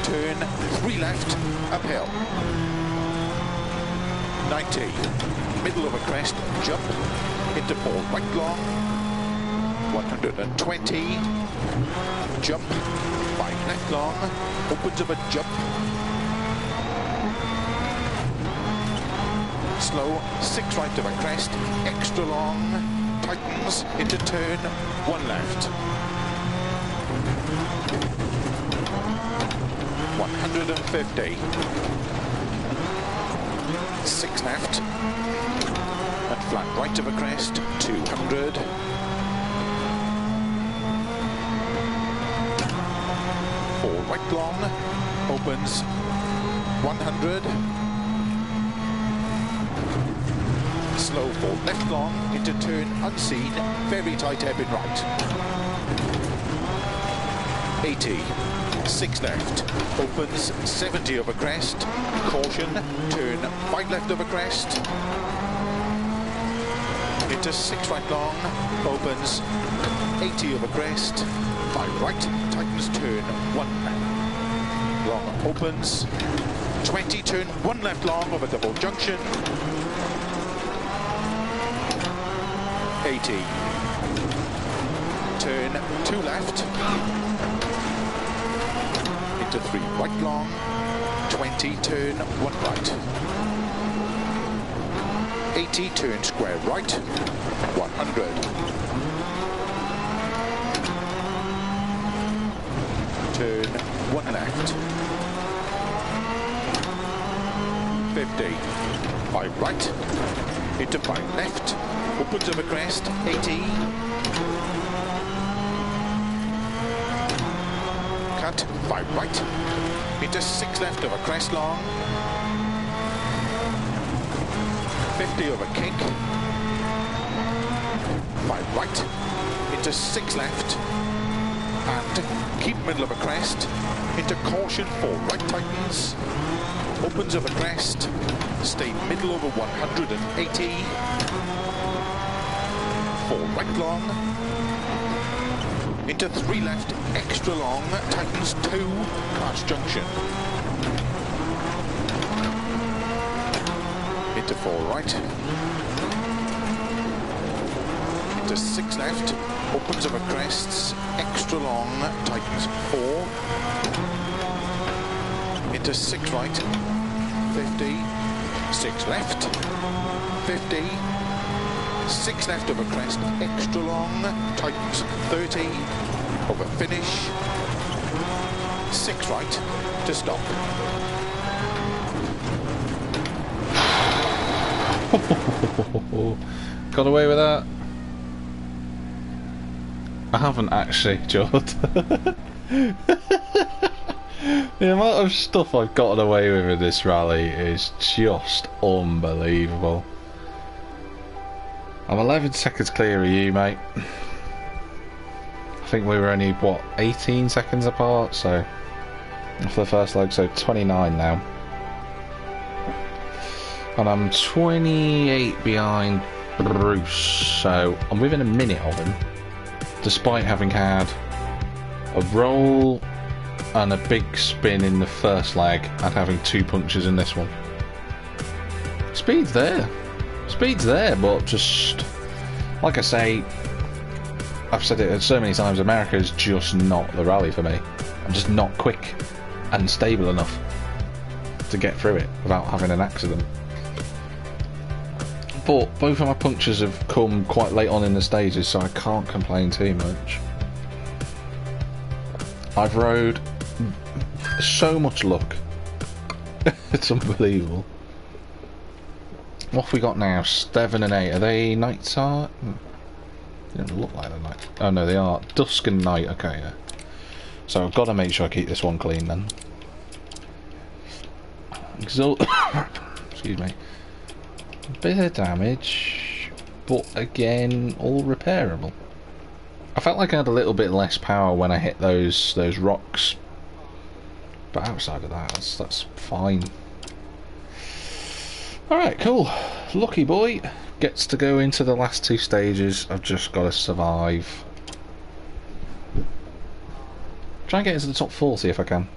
turn 3 left, uphill. 90, middle of a crest, jump, into 4 right long, 120, jump, 5 left long, opens of a jump, slow, 6 right of a crest, extra long, tightens, into turn, 1 left. 150. Six left. And flat right of a crest, 200. Four right long, opens 100. Slow four left long, into turn unseen, very tight hairpin right. 80. Six left. Opens 70 over crest. Caution. Turn five left over crest. Into six right long. Opens 80 over crest. Five right. Tightens turn one. Long opens. 20 turn one left long over double junction. 80. Turn two left into three right long, 20 turn one right. 80 turn square right, 100. Turn one left. 50. Five right, into five left, opens of a crest, 80. cut, five right, into six left of a crest long, 50 of a kick, five right, into six left, and keep middle of a crest, into caution, four right tightens, opens of a crest, stay middle over 180, four right long, into three left, extra long, tightens two, clash junction. Into four right. Into six left, opens of a crests, extra long, tightens four. Into six right, 50, six left, 50, six left of a crest, extra long, tightens 30, over finish, six right to stop. Got away with that? I haven't actually, Jord. the amount of stuff I've gotten away with in this rally is just unbelievable. I'm 11 seconds clear of you, mate. I think we were only, what, 18 seconds apart, so... For the first leg, so 29 now. And I'm 28 behind Bruce, so I'm within a minute of him. Despite having had a roll and a big spin in the first leg and having two punches in this one. Speed's there. Speed's there, but just like I say, I've said it so many times. America is just not the rally for me. I'm just not quick and stable enough to get through it without having an accident. But both of my punctures have come quite late on in the stages, so I can't complain too much. I've rode so much luck. it's unbelievable. What have we got now? Seven and eight. Are they nights are? Hmm. They don't look like they're night. Oh no, they are. Dusk and night. Okay, yeah. So I've got to make sure I keep this one clean then. Exalt. Excuse me. Bit of damage, but again, all repairable. I felt like I had a little bit less power when I hit those those rocks, but outside of that, that's, that's fine. Alright, cool. Lucky boy gets to go into the last two stages. I've just got to survive. Try and get into the top 40 if I can.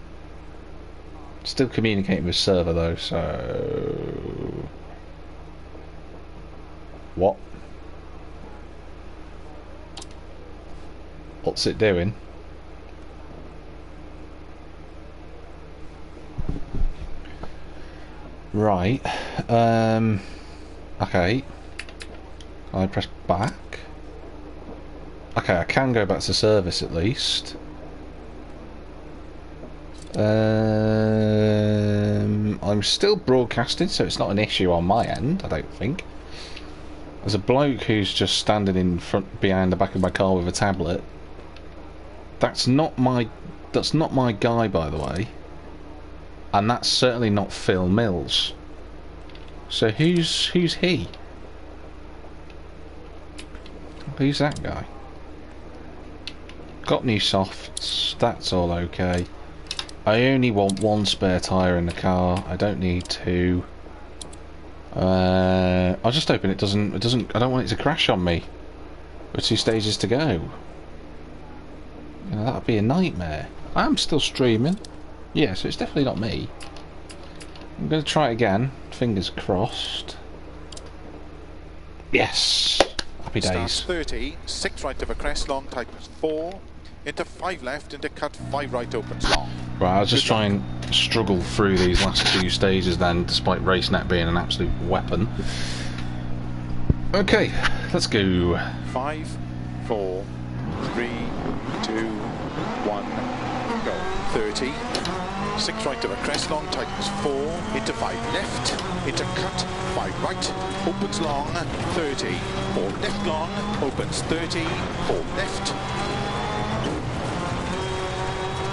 Still communicating with server though, so... What? What's it doing? Right. Um, okay. I press back. Okay, I can go back to service at least. Um, I'm still broadcasting, so it's not an issue on my end, I don't think. There's a bloke who's just standing in front, behind the back of my car with a tablet. That's not my, that's not my guy, by the way. And that's certainly not Phil Mills. So who's who's he? Who's that guy? Got new softs, that's all okay. I only want one spare tyre in the car, I don't need two. Uh, I'll just hoping it doesn't, it doesn't, I don't want it to crash on me. With two stages to go. You know, that'd be a nightmare. I'm still streaming. Yeah, so it's definitely not me. I'm going to try again. Fingers crossed. Yes! Happy days. Starts 30, 6 right crest, long tightens 4, into 5 left, into cut 5 right opens long. Right, I'll just try and struggle through these last two stages then, despite RaceNet being an absolute weapon. Okay, let's go. 5, 4, 3, 2, 1, go. 30, 6 right of a crest long, tightens 4, into 5 left, into cut, 5 right, opens long, 30, 4 left long, opens 30, 4 left,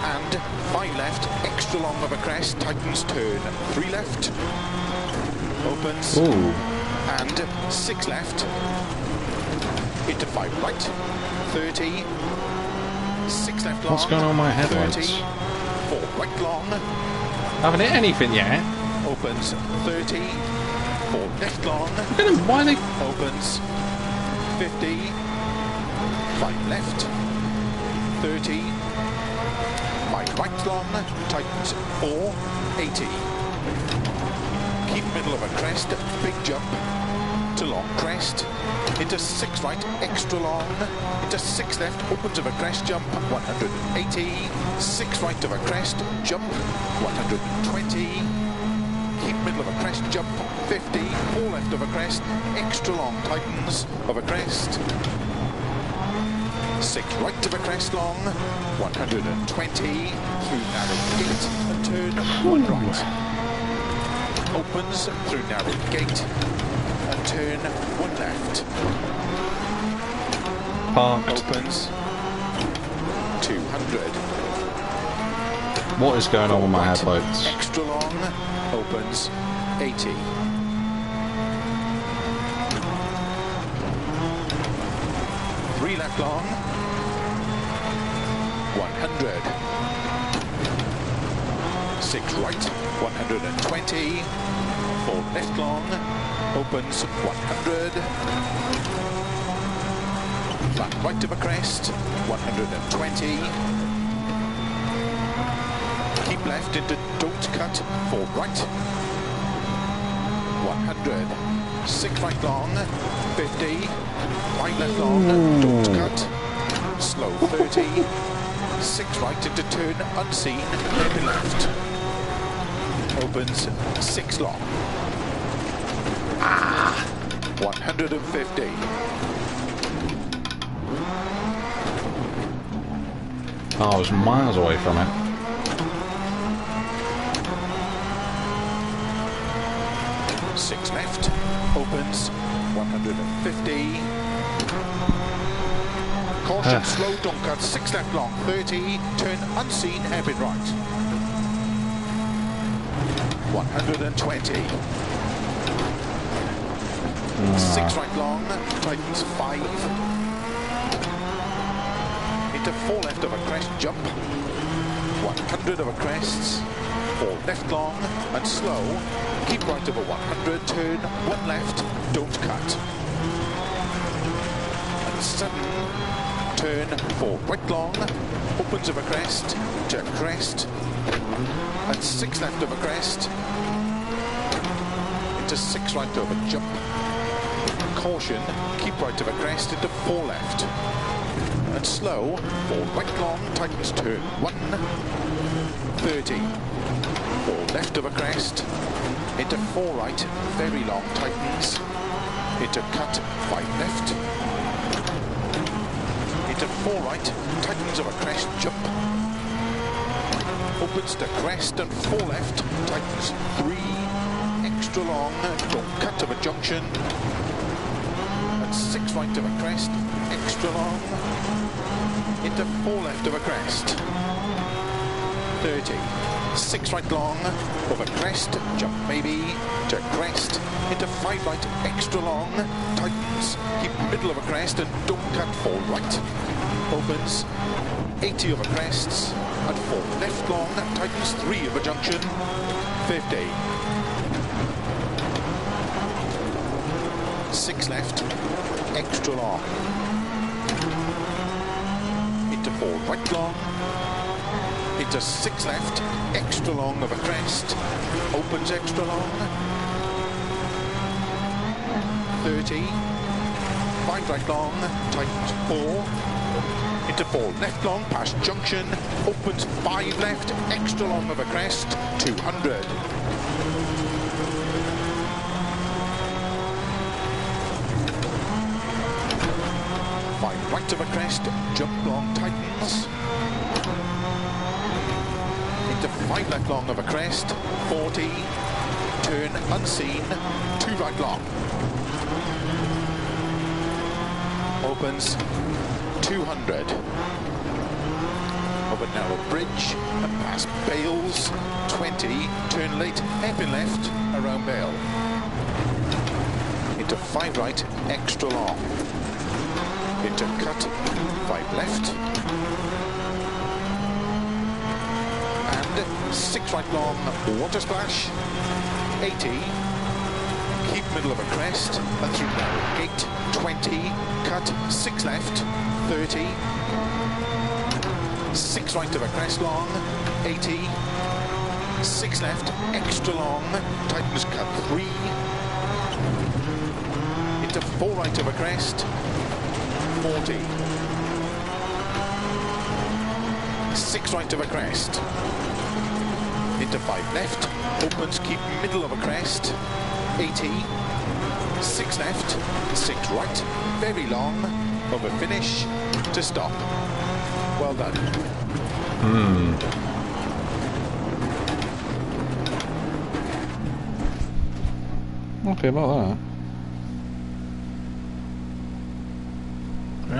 and 5 left, extra long of a crest, tightens turn, 3 left, opens, Ooh. and 6 left, into 5 right, 30, 6 left long, What's going on my headlights? 4 right long, Haven't hit anything yet. opens 30, 4 left long, Look at them, why they... opens 50, 5 left, 30, 5 right long, tightens 4, 80. Keep middle of a crest, big jump, to long crest, into 6 right, extra long, into 6 left, opens of a crest jump, 180, 6 right of a crest, jump, 120, keep middle of a crest, jump 50, 4 left of a crest, extra long tightens of a crest, 6 right of a crest long, 120, through narrow gate and turn 1 right. Opens through narrow gate turn 1 left. Parked. Opens 200. What is going on with my headlights? Extra long, opens 80. Three left long. 100. Six right, 120. Four left long, opens 100. Flat right of a crest, 120. Keep left into don't cut, four right. 100. Six right long, 50. Right left long, don't cut. Slow 30. Six right into turn, unseen, heavy left. Opens six long. Ah! 150. Oh, I was miles away from it. Six left, opens 150. Caution, Ah. slow, don't cut, six left long, 30, turn unseen, hairpin right. 120. Six right long, tightens five. Into four left of a crest jump. 100 of a crest, Four left long and slow. Keep right over 100, turn one left, don't cut. And seven, turn four right long, opens of a crest, to crest. And six left of a crest. Into six right over jump. Caution, keep right of a crest into four left. And slow, four right long, tightens turn one, 30. Four left of a crest, into four right, very long, tightens. Into cut, five left. Into four right, tightens of a crest, jump. Opens to crest and four left, tightens three, extra long, don't cut of a junction. Six right of a crest, extra long. Into four left of a crest. 30. Six right long, over crest, jump maybe, to crest, into five right, extra long, tightens, keep middle of a crest and don't cut four right, opens, 80 over crests, and four left long, tightens three of a junction, 50. Left, extra long, into four. Right long, into six left, extra long of a crest, opens extra long, 30, five right long, tight four, into four. Left long, past junction, opens five left, extra long of a crest, 200. Right of a crest, jump long, tightens, into five left long of a crest, 40, turn unseen, two right long. Opens 200. Over narrow bridge and past Bales, 20, turn late, hairpin left, around Bale. Into five right, extra long. Into cut, five left, and six right long water splash. 80 keep middle of a crest. And through narrow gate. 20 cut. Six left. 30 six right of a crest long. 80 six left. Extra long. Tightens cut three. Into four right of a crest 40 six right of a crest. Into five left, opens, keep middle of a crest. 80, six left, six right, very long, over finish, to stop. Well done. Hmm. Okay about that.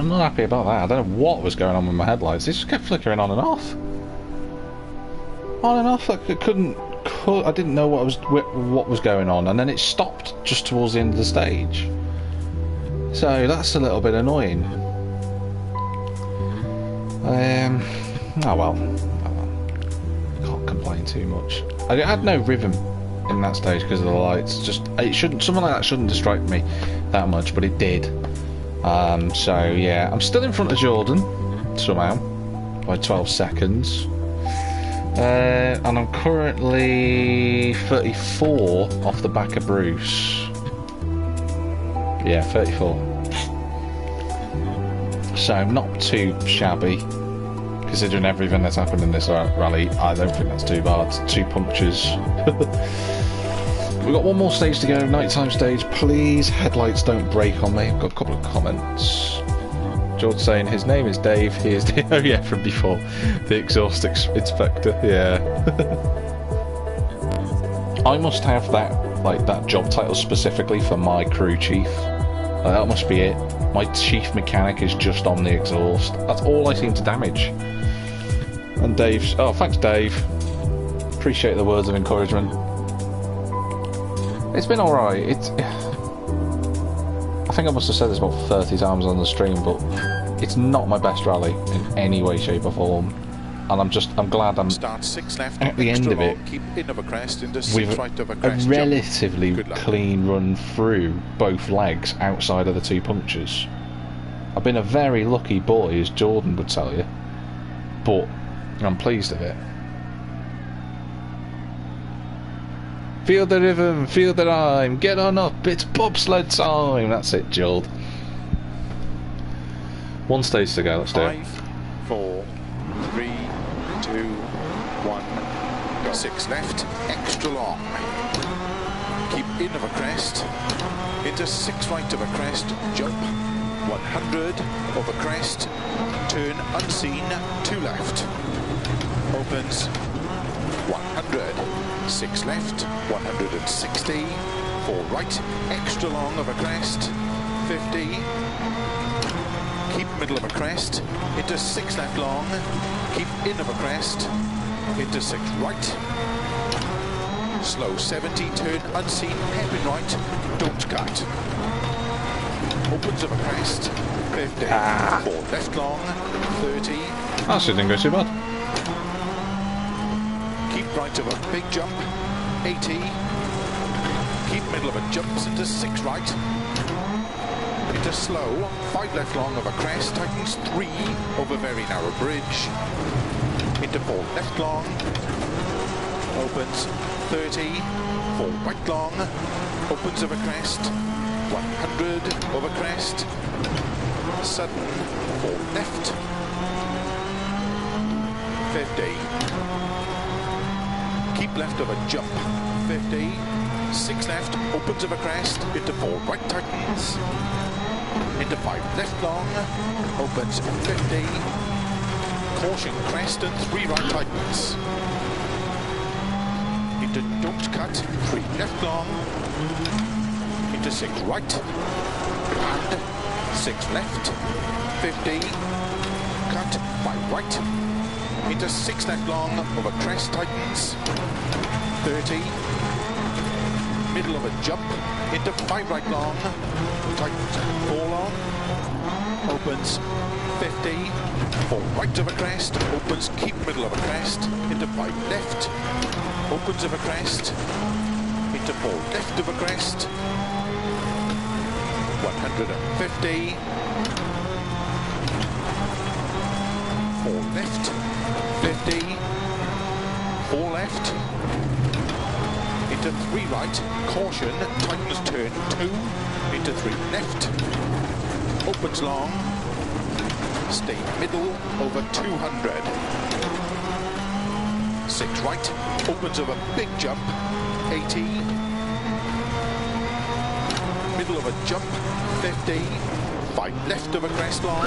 I'm not happy about that. I don't know what was going on with my headlights. They just kept flickering on and off. On and off. I couldn't. cou- I didn't know what was what was going on, and then it stopped just towards the end of the stage. So that's a little bit annoying. Um, oh well. Well. Can't complain too much. I had no rhythm in that stage because of the lights. Just it shouldn't something like that shouldn't distract me that much, but it did. Um, so yeah, I'm still in front of Jordan somehow by 12 seconds. Uh, and I'm currently 34 off the back of Bruce. Yeah, 34. So not too shabby, considering everything that's happened in this rally. I don't think that's too bad. Two punctures. We've got one more stage to go, nighttime stage. Please, headlights don't break on me. I've got a couple of comments. George saying his name is Dave. He is the oh yeah from before, the exhaust ex inspector. Yeah. I must have that like that job title specifically for my crew chief. Like, that must be it. My chief mechanic is just on the exhaust. That's all I seem to damage. And Dave's oh thanks Dave. Appreciate the words of encouragement. It's been alright. It's I think I must have said this about 30 times on the stream, but it's not my best rally in any way, shape or form. And I'm just, I'm glad I'm Start six left, at the end of it keep in of a crest into with six right of a a crest. jump. relatively clean run through both legs outside of the two punctures. I've been a very lucky boy, as Jordan would tell you, but I'm pleased with it. Feel the rhythm, feel the rhyme, get on up, it's bobsled time. That's it, Joel. One stage to go, let's do it. Five, four, three, two, one, go. Six left, extra long. Keep in of a crest, into six right of a crest, jump. 100 of a crest, turn unseen, two left. Opens 100, six left, 160, four right, extra long of a crest, 50, keep middle of a crest, into six left long, keep in of a crest, into six right, slow 70, turn unseen, hairpin right, don't cut. Opens of a crest, 50, ah. four left long, 30, ah, That didn't go too bad. Of a big jump, 80, keep middle of a jumps into six right, into slow, five left long of a crest, tightens three over very narrow bridge, into four left long, opens 30, four right long, opens of a crest, 100 of a crest, sudden, four left, 50, keep left of a jump, 50, six left, opens of a crest, into four right tightens, into five left long, opens 50, caution crest and three right tightens, into don't cut, three left long, into six right, and six left, 50, cut, five right, into six left long of a crest tightens, 30, middle of a jump, into five right long, tightens, four long, opens 50, four right of a crest, opens, keep middle of a crest, into five left, opens of a crest, into four left of a crest, 150, 50, four left, into three right, caution, tightens turn. Two, into three left, opens long, stay middle over 200. Six right, opens of a big jump, 80, middle of a jump, 50, five left of a crest long,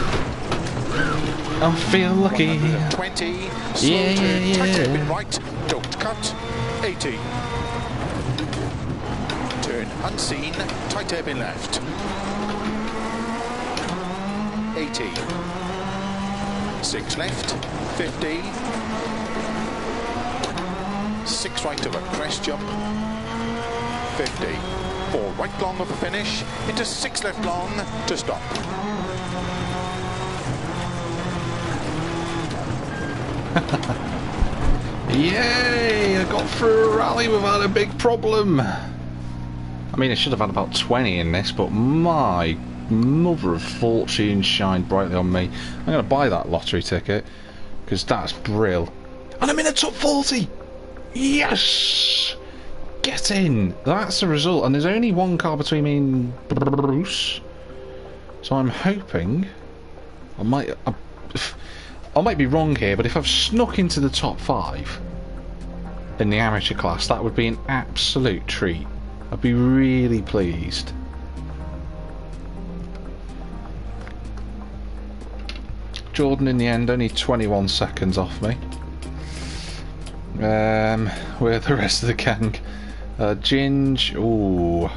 I feel lucky. 20. slow Yeah, turn, yeah, tight yeah. right, don't cut, 80. Turn unseen, tight hairpin left. 80. Six left, 50. Six right of a crest jump, 50. Four right long of a finish, into six left long to stop. Yay! I got through a rally without a big problem. I mean, I should have had about 20 in this, but my mother of fortune shined brightly on me. I'm going to buy that lottery ticket, because that's brill. And I'm in the top 40! Yes! Get in! That's the result, and there's only one car between me and Bruce. So I'm hoping... I might... I, I might be wrong here, but if I've snuck into the top five in the amateur class, that would be an absolute treat. I'd be really pleased. Jordan in the end only 21 seconds off me. Um, where the rest of the gang? Uh, Ginge, ooh.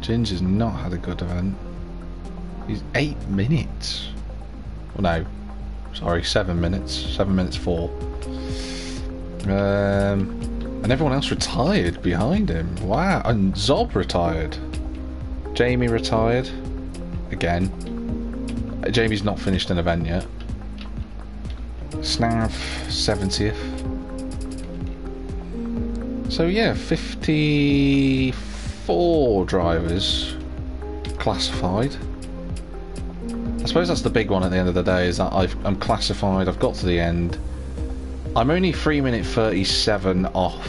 Ginge has not had a good event. He's eight minutes. Well, no, sorry, seven minutes. Seven minutes four. Um, and everyone else retired behind him. Wow, and Zob retired. Jamie retired again. Jamie's not finished an event yet. Snav 70th. So yeah, 54 drivers classified. I suppose that's the big one at the end of the day is that I've, I'm classified, I've got to the end. I'm only 3 minute 37 off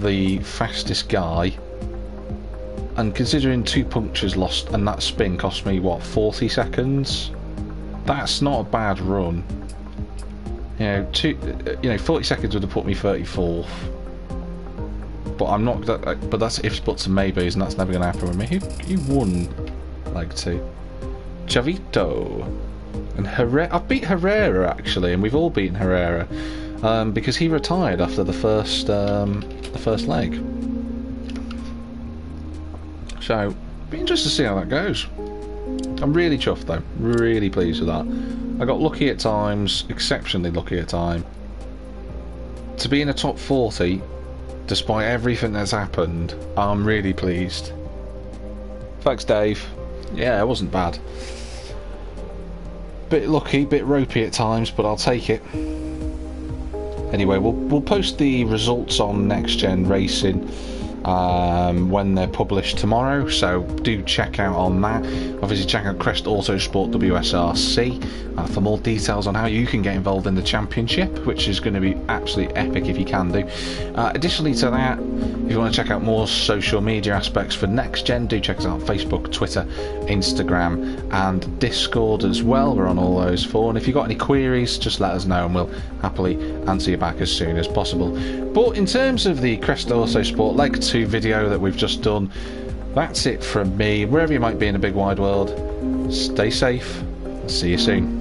the fastest guy and considering two punctures lost and that spin cost me what 40 seconds that's not a bad run you know two you know 40 seconds would have put me 34th but I'm not but that's ifs buts and maybes and that's never going to happen with me who, who won like two Chavito and Herrera I've beat Herrera actually and we've all beaten Herrera um, because he retired after the first um, the first leg so, be interested to see how that goes. I'm really chuffed though, really pleased with that. I got lucky at times, exceptionally lucky at time. To be in the top 40, despite everything that's happened, I'm really pleased. Thanks, Dave. Yeah, it wasn't bad. Bit lucky, bit ropey at times, but I'll take it. Anyway, we'll we'll post the results on NXTGEN Racing um, when they're published tomorrow. So do check out on that. Obviously, check out Crest Autosport WSRC uh, for more details on how you can get involved in the championship, which is going to be absolutely epic if you can do. Uh, additionally to that, if you want to check out more social media aspects for NXTGEN, do check us out on Facebook, Twitter, Instagram, and Discord as well. We're on all those four. And if you've got any queries, just let us know and we'll happily answer you back as soon as possible. But in terms of the Crest Autosport Leg 2 video that we've just done, that's it from me. Wherever you might be in a big wide world, stay safe. See you soon.